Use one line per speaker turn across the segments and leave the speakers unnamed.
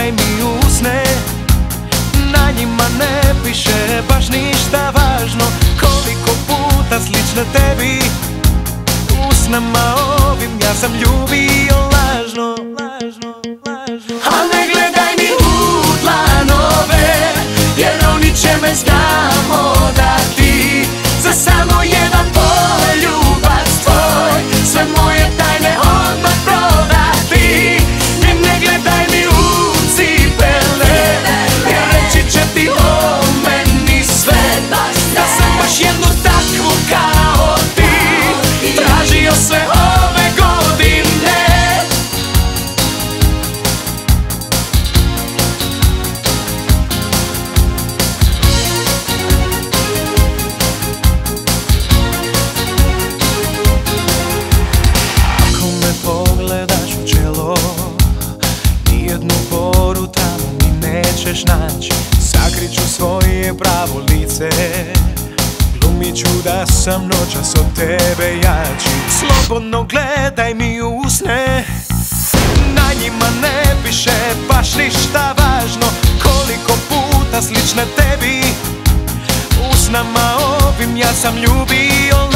gledaj mi u sne Na njima ne piše baš ništa važno. Koliko puta slično tebi U snama ovim ja sam ljubio nećeš naći. Sakriću svoje pravo lice. Glumit ću da sam noćas od tebe jači. Slobodno gledaj mi u sne Na njima ne piše baš ništa važno. Koliko puta slične tebi. U snama ovim ja sam ljubio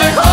mejor.